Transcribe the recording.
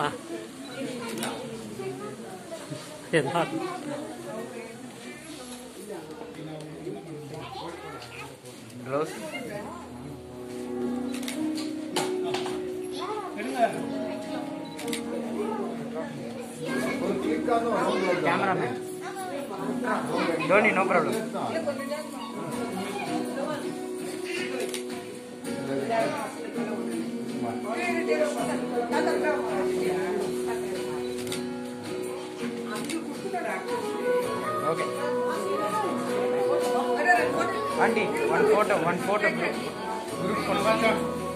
มาเห็นทอดรส ya, Cameraman. Dhoni, no problem. Okay. Auntie, one photo, one photo. Group, one photo.